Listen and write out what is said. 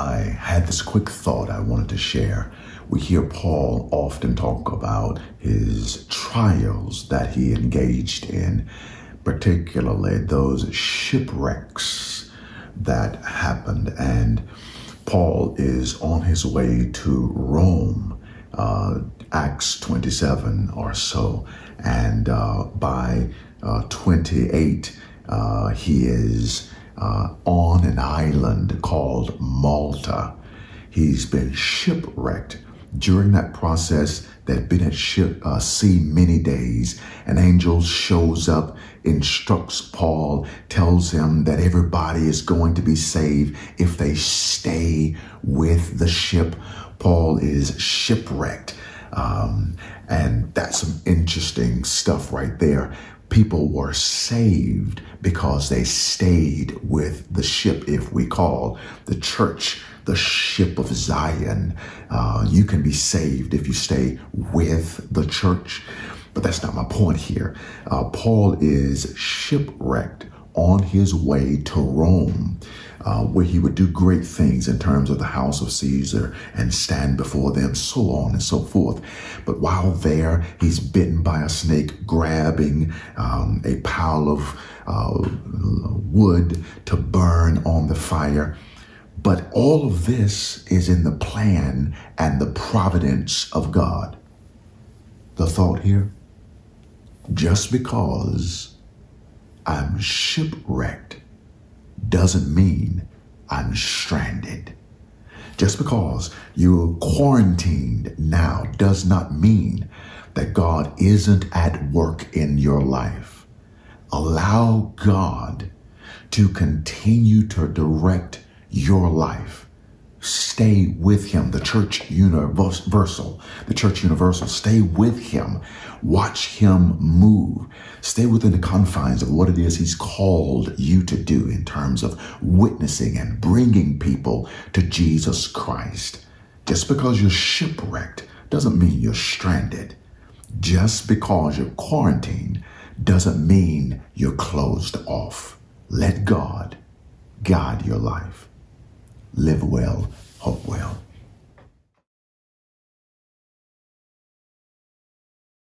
I had this quick thought I wanted to share. We hear Paul often talk about his trials that he engaged in, particularly those shipwrecks that happened. And Paul is on his way to Rome, uh, Acts 27 or so. And uh, by uh, 28, uh, he is uh, on an island called Malta. He's been shipwrecked. During that process, they've been at ship, uh, sea many days. An angel shows up, instructs Paul, tells him that everybody is going to be saved if they stay with the ship. Paul is shipwrecked. Um, and that's some interesting stuff right there people were saved because they stayed with the ship, if we call the church the ship of Zion. Uh, you can be saved if you stay with the church. But that's not my point here. Uh, Paul is shipwrecked on his way to Rome uh, where he would do great things in terms of the house of Caesar and stand before them, so on and so forth. But while there, he's bitten by a snake, grabbing um, a pile of uh, wood to burn on the fire. But all of this is in the plan and the providence of God. The thought here just because I'm shipwrecked doesn't mean I'm stranded. Just because you're quarantined now does not mean that God isn't at work in your life. Allow God to continue to direct your life stay with him. The church universal, the church universal, stay with him. Watch him move. Stay within the confines of what it is he's called you to do in terms of witnessing and bringing people to Jesus Christ. Just because you're shipwrecked doesn't mean you're stranded. Just because you're quarantined doesn't mean you're closed off. Let God guide your life. Live well, hope well.